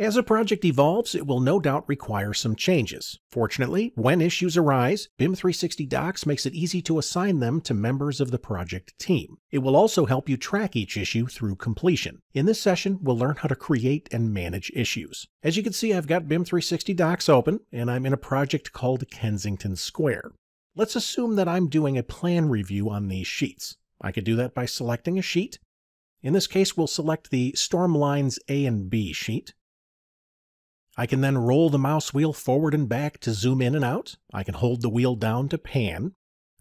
As a project evolves, it will no doubt require some changes. Fortunately, when issues arise, BIM 360 Docs makes it easy to assign them to members of the project team. It will also help you track each issue through completion. In this session, we'll learn how to create and manage issues. As you can see, I've got BIM 360 Docs open, and I'm in a project called Kensington Square. Let's assume that I'm doing a plan review on these sheets. I could do that by selecting a sheet. In this case, we'll select the Storm Lines A and B sheet. I can then roll the mouse wheel forward and back to zoom in and out. I can hold the wheel down to pan.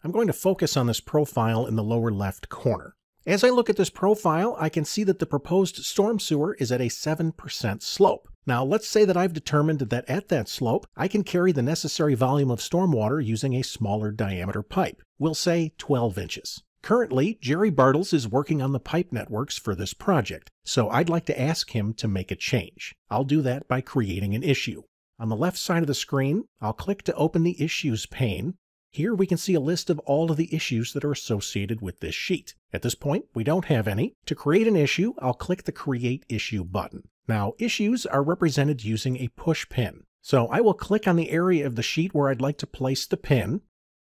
I'm going to focus on this profile in the lower left corner. As I look at this profile, I can see that the proposed storm sewer is at a 7% slope. Now, let's say that I've determined that at that slope, I can carry the necessary volume of stormwater using a smaller diameter pipe. We'll say 12 inches. Currently, Jerry Bartels is working on the pipe networks for this project, so I'd like to ask him to make a change. I'll do that by creating an issue. On the left side of the screen, I'll click to open the Issues pane. Here we can see a list of all of the issues that are associated with this sheet. At this point, we don't have any. To create an issue, I'll click the Create Issue button. Now, issues are represented using a push pin. So I will click on the area of the sheet where I'd like to place the pin.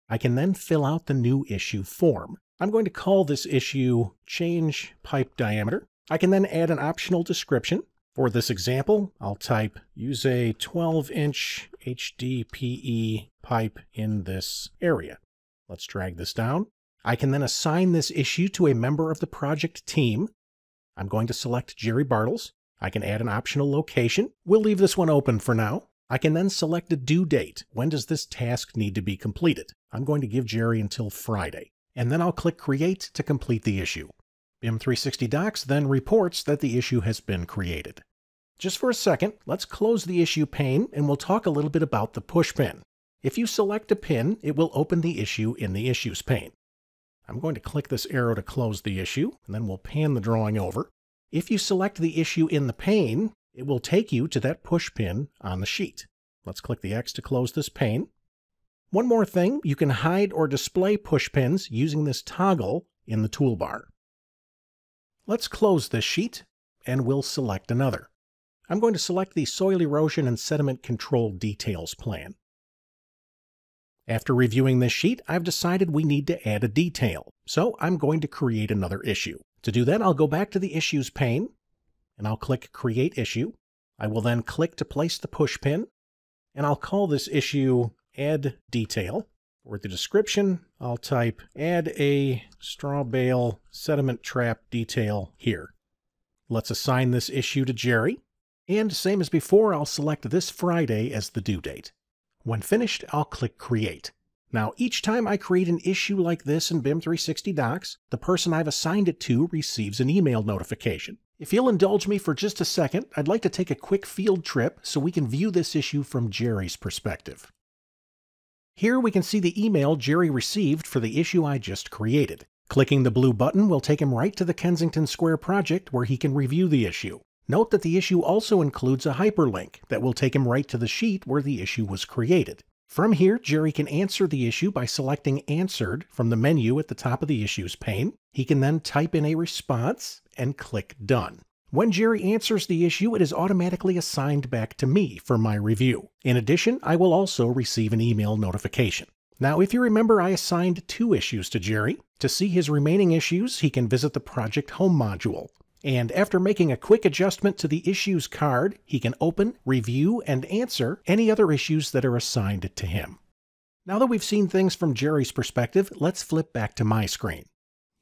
I can then fill out the new issue form. I'm going to call this issue Change Pipe Diameter. I can then add an optional description. For this example, I'll type use a 12 inch HDPE pipe in this area. Let's drag this down. I can then assign this issue to a member of the project team. I'm going to select Jerry Bartels. I can add an optional location. We'll leave this one open for now. I can then select a due date. When does this task need to be completed? I'm going to give Jerry until Friday and then I'll click Create to complete the issue. BIM 360 Docs then reports that the issue has been created. Just for a second, let's close the issue pane and we'll talk a little bit about the push pin. If you select a pin, it will open the issue in the Issues pane. I'm going to click this arrow to close the issue, and then we'll pan the drawing over. If you select the issue in the pane, it will take you to that push pin on the sheet. Let's click the X to close this pane. One more thing, you can hide or display push pins using this toggle in the toolbar. Let's close this sheet, and we'll select another. I'm going to select the Soil Erosion and Sediment Control Details plan. After reviewing this sheet, I've decided we need to add a detail, so I'm going to create another issue. To do that, I'll go back to the Issues pane, and I'll click Create Issue. I will then click to place the push pin, and I'll call this issue add detail. For the description, I'll type add a straw bale sediment trap detail here. Let's assign this issue to Jerry. And same as before, I'll select this Friday as the due date. When finished, I'll click Create. Now, each time I create an issue like this in BIM 360 Docs, the person I've assigned it to receives an email notification. If you'll indulge me for just a second, I'd like to take a quick field trip so we can view this issue from Jerry's perspective. Here we can see the email Jerry received for the issue I just created. Clicking the blue button will take him right to the Kensington Square project where he can review the issue. Note that the issue also includes a hyperlink that will take him right to the sheet where the issue was created. From here, Jerry can answer the issue by selecting Answered from the menu at the top of the Issues pane. He can then type in a response and click Done. When Jerry answers the issue, it is automatically assigned back to me for my review. In addition, I will also receive an email notification. Now, if you remember, I assigned two issues to Jerry. To see his remaining issues, he can visit the Project Home module. And after making a quick adjustment to the Issues card, he can open, review, and answer any other issues that are assigned to him. Now that we've seen things from Jerry's perspective, let's flip back to my screen.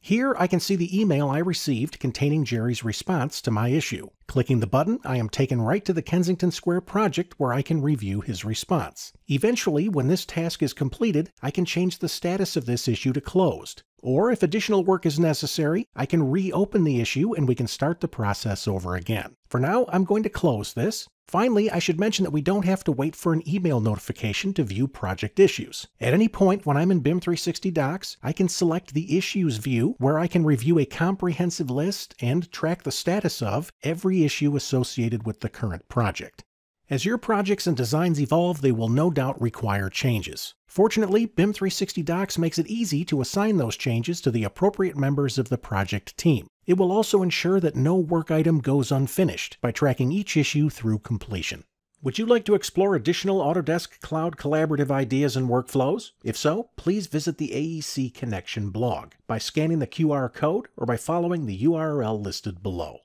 Here I can see the email I received containing Jerry's response to my issue. Clicking the button, I am taken right to the Kensington Square project where I can review his response. Eventually, when this task is completed, I can change the status of this issue to closed. Or if additional work is necessary, I can reopen the issue and we can start the process over again. For now, I'm going to close this. Finally, I should mention that we don't have to wait for an email notification to view project issues. At any point when I'm in BIM 360 Docs, I can select the Issues view where I can review a comprehensive list and track the status of every issue associated with the current project. As your projects and designs evolve, they will no doubt require changes. Fortunately, BIM 360 Docs makes it easy to assign those changes to the appropriate members of the project team. It will also ensure that no work item goes unfinished by tracking each issue through completion. Would you like to explore additional Autodesk Cloud collaborative ideas and workflows? If so, please visit the AEC Connection blog by scanning the QR code or by following the URL listed below.